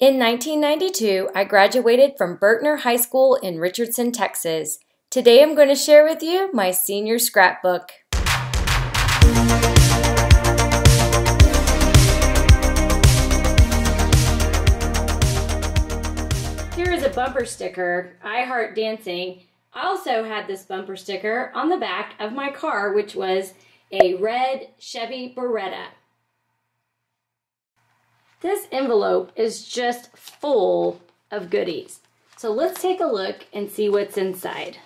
In 1992, I graduated from Berkner High School in Richardson, Texas. Today I'm going to share with you my senior scrapbook. Here is a bumper sticker, I Heart Dancing. I also had this bumper sticker on the back of my car, which was a red Chevy Beretta. This envelope is just full of goodies. So let's take a look and see what's inside.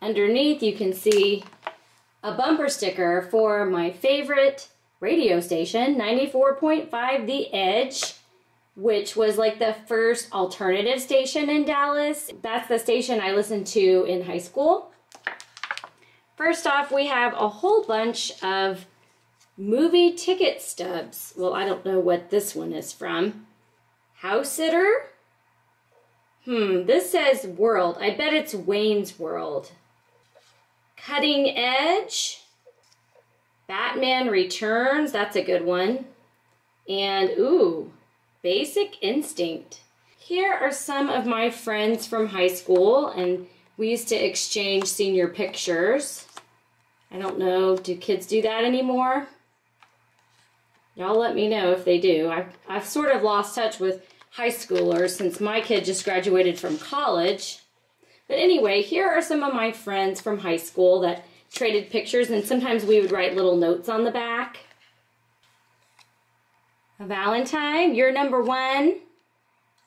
Underneath you can see a bumper sticker for my favorite radio station, 94.5 The Edge, which was like the first alternative station in Dallas. That's the station I listened to in high school. First off, we have a whole bunch of Movie ticket stubs. Well, I don't know what this one is from. House sitter? Hmm, this says world. I bet it's Wayne's World. Cutting Edge? Batman Returns. That's a good one. And, ooh, Basic Instinct. Here are some of my friends from high school, and we used to exchange senior pictures. I don't know, do kids do that anymore? Y'all let me know if they do. I've, I've sort of lost touch with high schoolers since my kid just graduated from college. But anyway, here are some of my friends from high school that traded pictures, and sometimes we would write little notes on the back. Valentine, you're number one.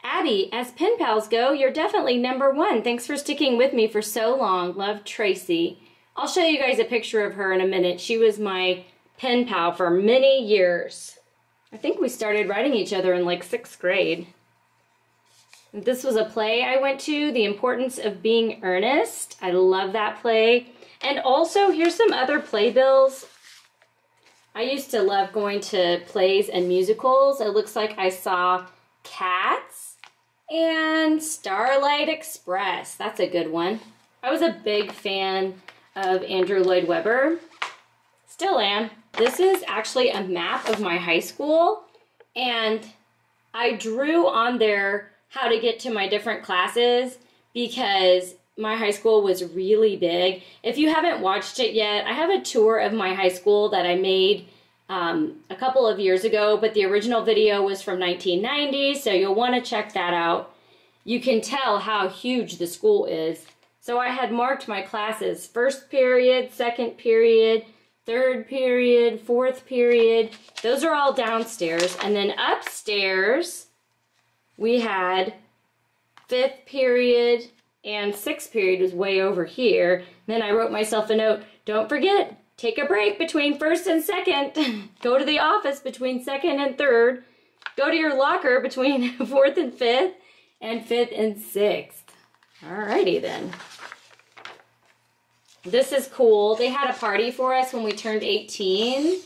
Abby, as pen pals go, you're definitely number one. Thanks for sticking with me for so long. Love, Tracy. I'll show you guys a picture of her in a minute. She was my pen pal for many years. I think we started writing each other in like sixth grade. This was a play I went to, The Importance of Being Earnest. I love that play. And also, here's some other playbills. I used to love going to plays and musicals. It looks like I saw Cats and Starlight Express. That's a good one. I was a big fan of Andrew Lloyd Webber. Still am. This is actually a map of my high school and I drew on there how to get to my different classes because my high school was really big. If you haven't watched it yet, I have a tour of my high school that I made um, a couple of years ago, but the original video was from 1990, so you'll want to check that out. You can tell how huge the school is. So I had marked my classes, first period, second period, third period, fourth period. Those are all downstairs. And then upstairs, we had fifth period and sixth period was way over here. Then I wrote myself a note, don't forget, take a break between first and second. Go to the office between second and third. Go to your locker between fourth and fifth and fifth and sixth. Alrighty then. This is cool. They had a party for us when we turned 18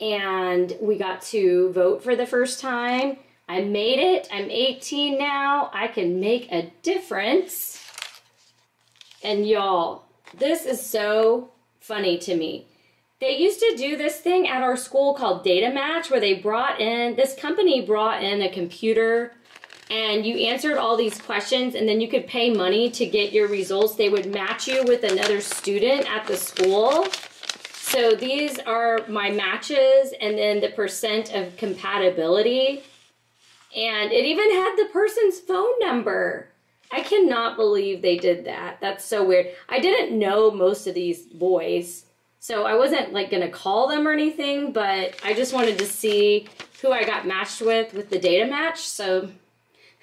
and we got to vote for the first time. I made it. I'm 18 now. I can make a difference. And y'all, this is so funny to me. They used to do this thing at our school called Data Match where they brought in, this company brought in a computer and you answered all these questions and then you could pay money to get your results. They would match you with another student at the school. So these are my matches and then the percent of compatibility. And it even had the person's phone number. I cannot believe they did that. That's so weird. I didn't know most of these boys. So I wasn't like gonna call them or anything, but I just wanted to see who I got matched with with the data match. So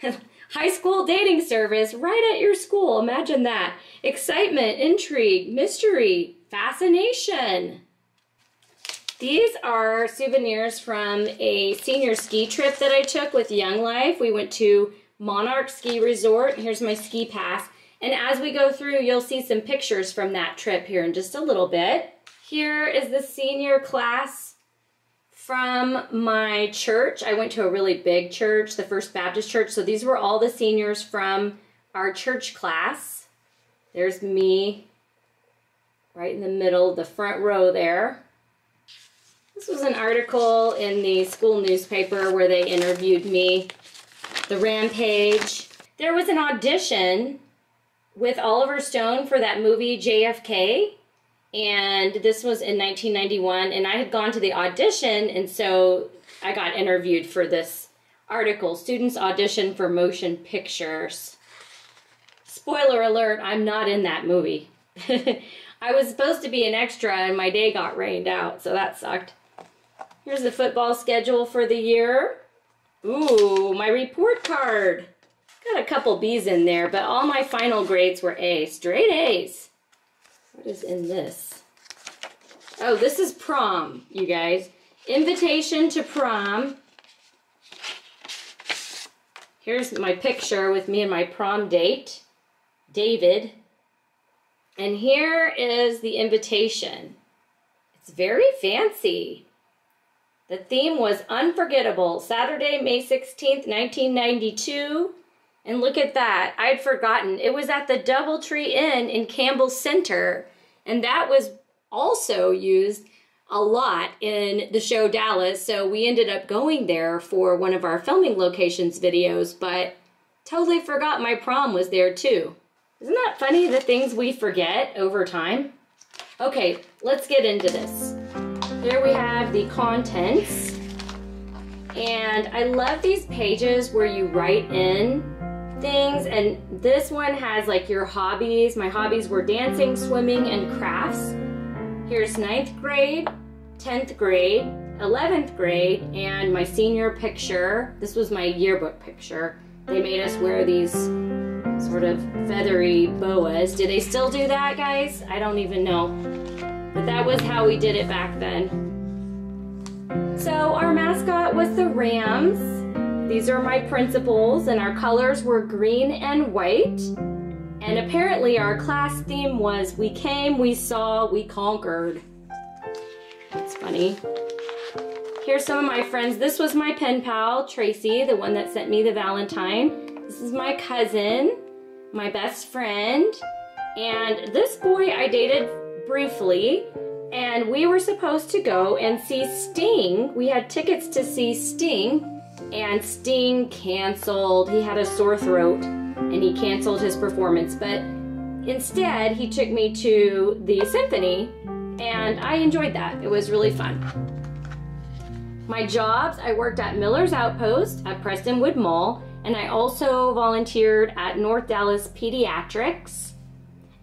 High school dating service right at your school. Imagine that. Excitement, intrigue, mystery, fascination. These are souvenirs from a senior ski trip that I took with Young Life. We went to Monarch Ski Resort. Here's my ski pass. And as we go through, you'll see some pictures from that trip here in just a little bit. Here is the senior class from my church. I went to a really big church, the First Baptist Church. So these were all the seniors from our church class. There's me right in the middle, the front row there. This was an article in the school newspaper where they interviewed me. The Rampage. There was an audition with Oliver Stone for that movie JFK. And this was in 1991. And I had gone to the audition. And so I got interviewed for this article Students Audition for Motion Pictures. Spoiler alert, I'm not in that movie. I was supposed to be an extra and my day got rained out, so that sucked. Here's the football schedule for the year. Ooh, my report card. Got a couple B's in there, but all my final grades were A, straight A's. What is in this? Oh, this is prom, you guys. Invitation to prom. Here's my picture with me and my prom date, David. And here is the invitation. It's very fancy. The theme was Unforgettable, Saturday, May 16th, 1992. And look at that. I'd forgotten. It was at the Doubletree Inn in Campbell Center. And that was also used a lot in the show Dallas. So we ended up going there for one of our filming locations videos, but totally forgot my prom was there too. Isn't that funny the things we forget over time? Okay, let's get into this. Here we have the contents. And I love these pages where you write in things. And this one has like your hobbies. My hobbies were dancing, swimming, and crafts. Here's ninth grade, 10th grade, 11th grade, and my senior picture. This was my yearbook picture. They made us wear these sort of feathery boas. Do they still do that, guys? I don't even know. But that was how we did it back then. So our mascot was the Rams. These are my principals, and our colors were green and white. And apparently our class theme was we came, we saw, we conquered. That's funny. Here's some of my friends. This was my pen pal, Tracy, the one that sent me the Valentine. This is my cousin, my best friend. And this boy I dated briefly, and we were supposed to go and see Sting. We had tickets to see Sting, and Sting canceled. He had a sore throat, and he canceled his performance. But instead, he took me to the symphony, and I enjoyed that. It was really fun. My jobs, I worked at Miller's Outpost at Prestonwood Mall, and I also volunteered at North Dallas Pediatrics.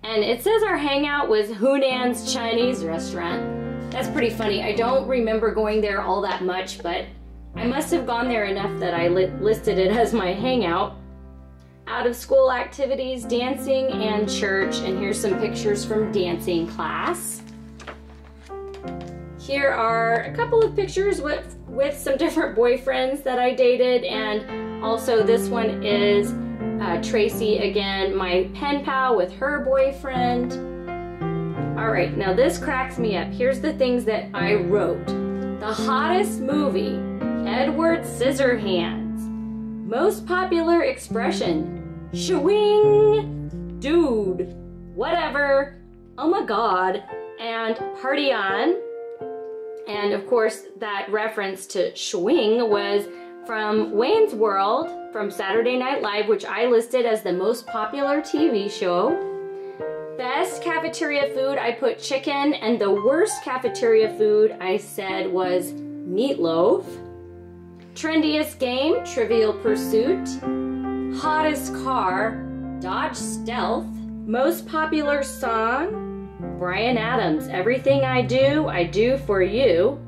And it says our hangout was Hunan's Chinese restaurant. That's pretty funny. I don't remember going there all that much, but I must have gone there enough that I li listed it as my hangout. Out of school activities, dancing, and church. And here's some pictures from dancing class. Here are a couple of pictures with, with some different boyfriends that I dated, and also this one is uh, Tracy again, my pen pal with her boyfriend. All right, now this cracks me up. Here's the things that I wrote. The hottest movie, Edward Scissorhands. Most popular expression, shwing, dude, whatever, oh my god, and party on. And of course, that reference to swing was from Wayne's World from Saturday Night Live, which I listed as the most popular TV show. Best cafeteria food, I put chicken, and the worst cafeteria food I said was meatloaf. Trendiest game, Trivial Pursuit. Hottest car, Dodge Stealth. Most popular song, Bryan Adams, Everything I Do, I Do For You.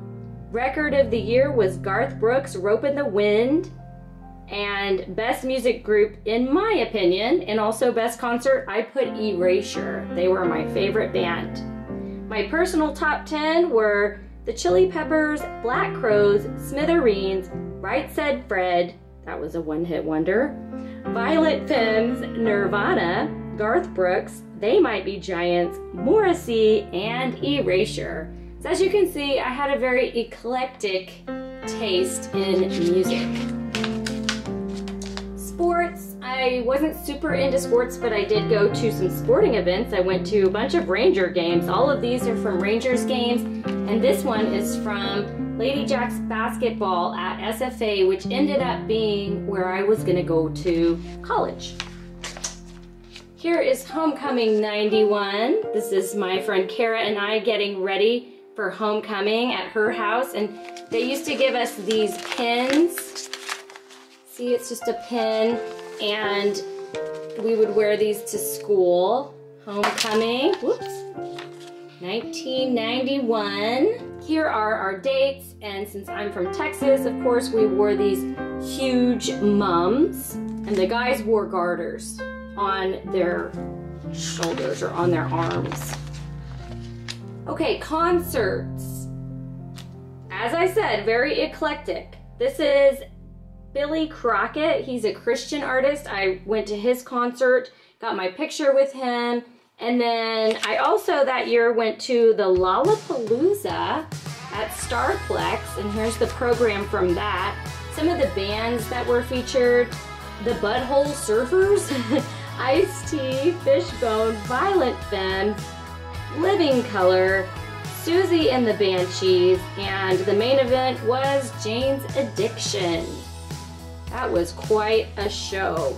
Record of the year was Garth Brooks' Ropin' the Wind. And best music group, in my opinion, and also best concert, I put Erasure. They were my favorite band. My personal top 10 were the Chili Peppers, Black Crowes, Smithereens, Right Said Fred, that was a one hit wonder, Violent Femmes, Nirvana, Garth Brooks, They Might Be Giants, Morrissey, and Erasure. So as you can see, I had a very eclectic taste in music. Sports, I wasn't super into sports, but I did go to some sporting events. I went to a bunch of Ranger games. All of these are from Rangers games, And this one is from Ladyjacks basketball at SFA, which ended up being where I was gonna go to college. Here is Homecoming 91. This is my friend Kara and I getting ready for homecoming at her house. And they used to give us these pins. See, it's just a pin. And we would wear these to school. Homecoming, whoops, 1991. Here are our dates, and since I'm from Texas, of course, we wore these huge mums, and the guys wore garters on their shoulders or on their arms. Okay, concerts. As I said, very eclectic. This is Billy Crockett. He's a Christian artist. I went to his concert, got my picture with him. And then I also that year went to the Lollapalooza at Starplex. And here's the program from that. Some of the bands that were featured, the Butthole Surfers, Ice-T, Fishbone, Violent Femmes, Living Colour, Siouxsie and the Banshees, and the main event was Jane's Addiction. That was quite a show.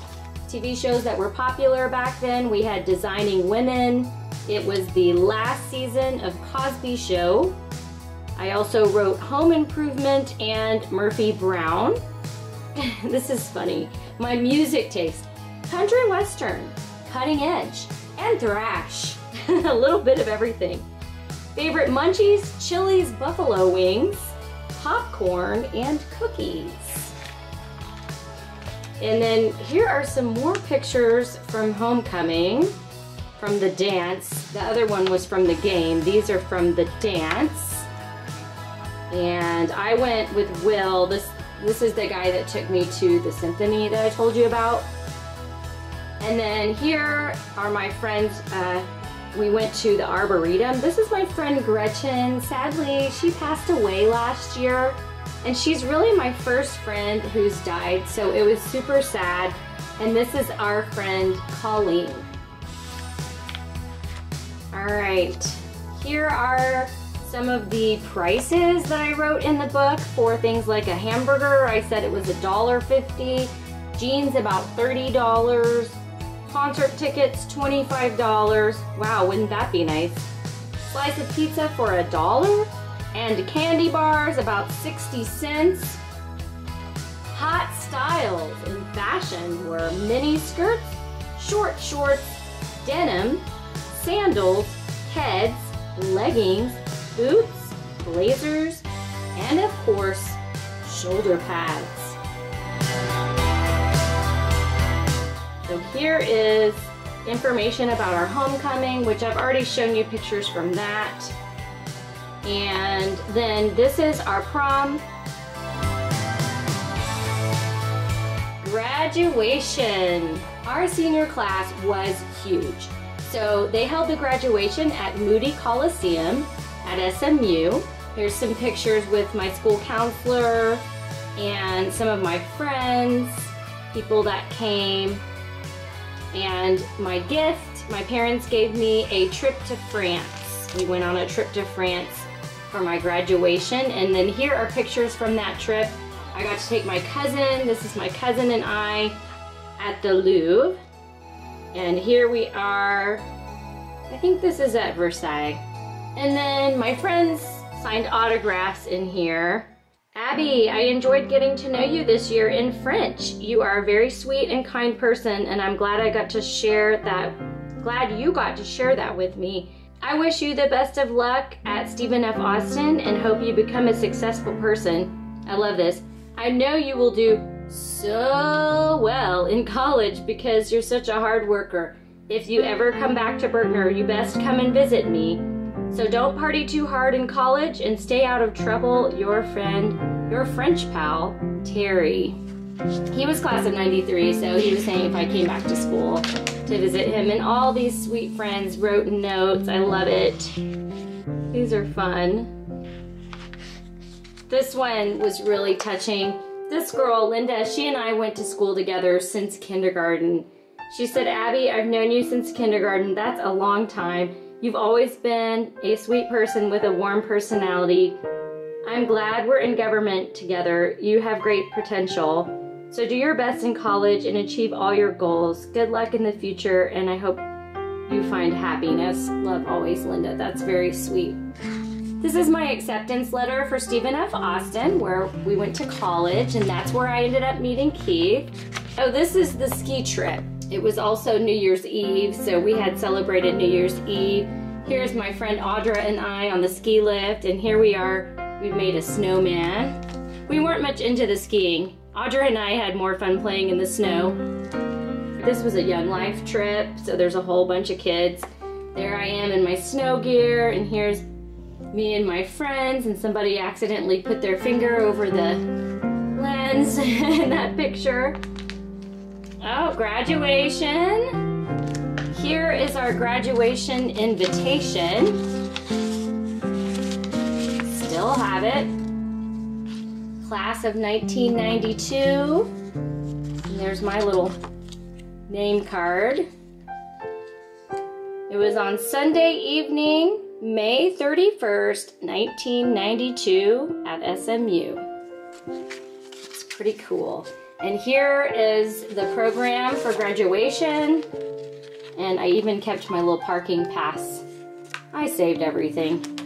TV shows that were popular back then, we had Designing Women. It was the last season of Cosby Show. I also wrote Home Improvement and Murphy Brown. this is funny. My music taste, country western, cutting edge, and thrash. a little bit of everything. Favorite munchies, Chili's buffalo wings, popcorn, and cookies. And then here are some more pictures from homecoming, from the dance. The other one was from the game. These are from the dance. And I went with Will. This this is the guy that took me to the symphony that I told you about. And then here are my friends. Uh, we went to the Arboretum. This is my friend Gretchen. Sadly, she passed away last year. And she's really my first friend who's died, so it was super sad. And this is our friend Colleen. All right, here are some of the prices that I wrote in the book for things like a hamburger. I said it was $1.50, jeans about $30, concert tickets $25. Wow, wouldn't that be nice? Slice of pizza for a dollar? And candy bars about 60 cents. Hot styles in fashion were mini skirts, short shorts, denim, sandals, Keds, leggings, boots, blazers, and of course, shoulder pads. So here is information about our homecoming, which I've already shown you pictures from that. And then this is our prom. Graduation. Our senior class was huge. So they held the graduation at Moody Coliseum at SMU. Here's some pictures with my school counselor and some of my friends, people that came. And my gift, my parents gave me a trip to France. We went on a trip to France for my graduation. And then here are pictures from that trip. I got to take my cousin, this is my cousin and I, at the Louvre. And here we are, I think this is at Versailles. And then my friends signed autographs in here. Abby, I enjoyed getting to know you this year in French. You are a very sweet and kind person, and I'm glad I got to share that, glad you got to share that with me. I wish you the best of luck at Stephen F. Austin and hope you become a successful person. I love this. I know you will do so well in college because you're such a hard worker. If you ever come back to Berkner, you best come and visit me. So don't party too hard in college and stay out of trouble. Your friend, your French pal, Terry. He was class of 93, so he was saying if I came back to school, to visit him and all these sweet friends wrote notes. I love it. These are fun. This one was really touching. This girl, Linda, she and I went to school together since kindergarten. She said, Abby, I've known you since kindergarten. That's a long time. You've always been a sweet person with a warm personality. I'm glad we're in government together. You have great potential. So do your best in college and achieve all your goals. Good luck in the future, and I hope you find happiness. Love always, Linda. That's very sweet. This is my acceptance letter for Stephen F. Austin, where we went to college, and that's where I ended up meeting Keith. Oh, this is the ski trip. It was also New Year's Eve, so we had celebrated New Year's Eve. Here's my friend Audra and I on the ski lift, and here we are. We've made a snowman. We weren't much into the skiing. Audra and I had more fun playing in the snow. This was a Young Life trip, so there's a whole bunch of kids. There I am in my snow gear, and here's me and my friends, and somebody accidentally put their finger over the lens in that picture. Oh, graduation. Here is our graduation invitation. Class of 1992. And there's my little name card. It was on Sunday evening, May 31st, 1992 at SMU. It's pretty cool. And here is the program for graduation. And I even kept my little parking pass. I saved everything.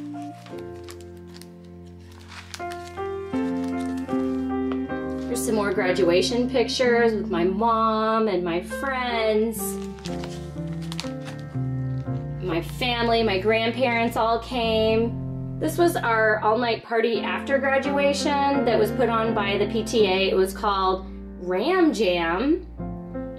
Some more graduation pictures with my mom and my friends. My family, my grandparents all came. This was our all-night party after graduation that was put on by the PTA. It was called Ram Jam.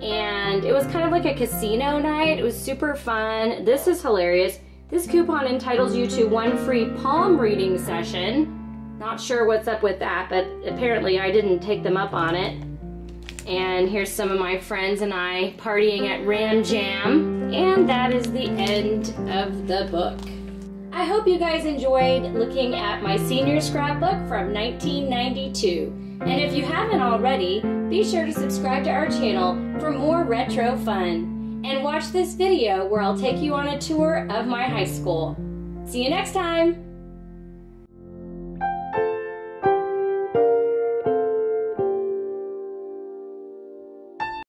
And it was kind of like a casino night. It was super fun. This is hilarious. This coupon entitles you to one free palm reading session. Not sure what's up with that, but apparently I didn't take them up on it. And here's some of my friends and I partying at Ram Jam. And that is the end of the book. I hope you guys enjoyed looking at my senior scrapbook from 1992. And if you haven't already, be sure to subscribe to our channel for more retro fun. And watch this video where I'll take you on a tour of my high school. See you next time!